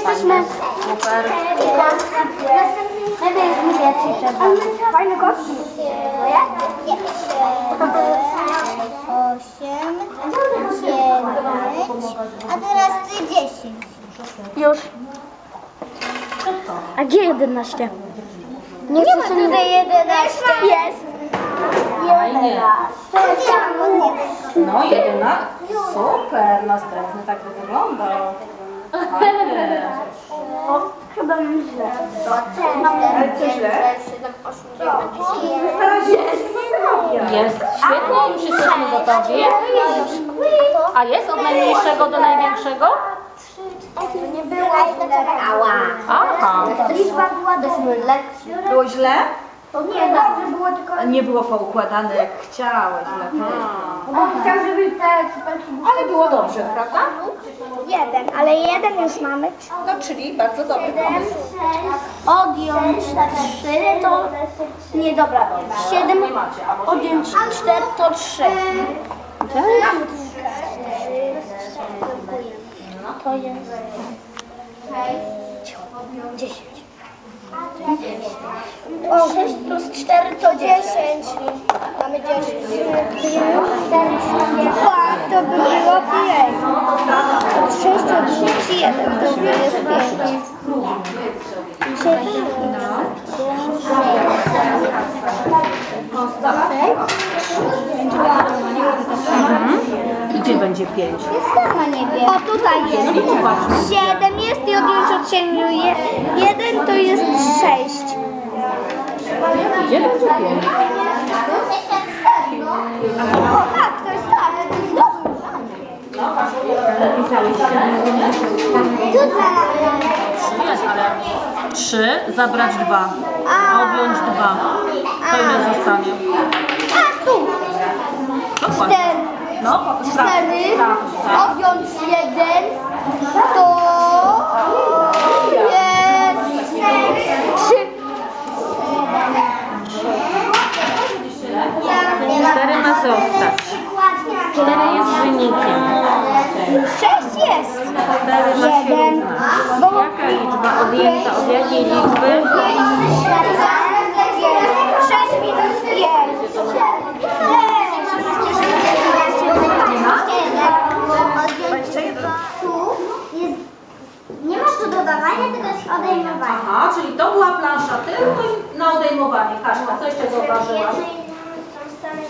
jesteśmy. Super. Lepiej jest mi więcej nami. Fajne kostki. Osiem, dziewięć, a teraz ty dziesięć. Już. A gdzie 11? Nie, Nie ma tutaj jedenaście. Jest. Fajnie. No, jedyna. Super. Następny tak by wyglądał. Fajnie. O, chyba już źle. Ale co źle? Jest. Świetnie. Już jesteśmy gotowi. A jest od najmniejszego do największego? Nie było Ała. Aha. Liczba była dość lekka. Było źle? Nie, dobrze było tylko... Nie było poukładane jak chciałeś. lepiej. Bo chciałam, żeby. Ale było dobrze, prawda? Jeden, ale jeden już mamy. No czyli bardzo dobry pomysł. Odjąć 3 to... Nie, dobra. 7 odjąć 4 to 3. To jest 10. O, 6 plus 4 to 10. Mamy dziesięć. Dwa, to by było 5. 6 odrzuci 1 to by jest 5. 7, 6, Gdzie będzie 5? Ja sama nie wiem. O tutaj jest. No 7 jest i odjąć od 7. 1 to jest 6. Gdzie będzie 5? Jest, ale trzy, zabrać dwa. Odjąć dwa. To ile zostanie? A, tu. Dokładnie. Cztery. No, sprawdź. Cztery. sprawdź, tak. Odjąć jeden. To jest trzy. Cztery ma Liczba odjęta od jakiej liczby? Sześć minus pięć. Tu jest, nie ma tu dodawania, tylko jest odejmowanie. Aha, czyli to była plansza tylko na odejmowanie. Kaszka, co jeszcze zauważyłaś? Z strony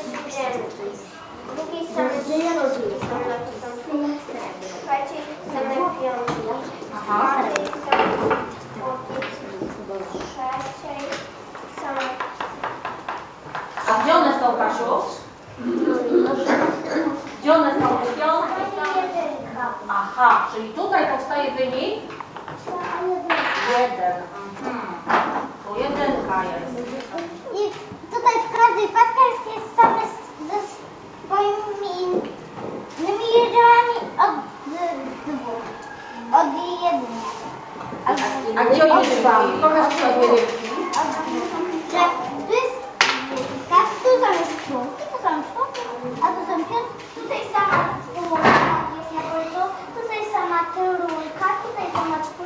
same piątki. Aha. Trzeciej, same A gdzie one są, Kasiu? Gdzie one są? Piątki są? Aha, czyli tutaj powstaje wynik? Jeden. Mhm. Tu jedynka jest. I tutaj w każdej paskach jest same z- ze swoimi innymi liczbami od dwóch. Od jedynki. A gdzie jedynki? Pokaż mi jedynki. Że tu jest jedynka, tu są już czwórki, tu są czwórki, a tu są piątki. Tutaj sama czwórka jest na końcu, tutaj sama trójka, tutaj sama czwórka.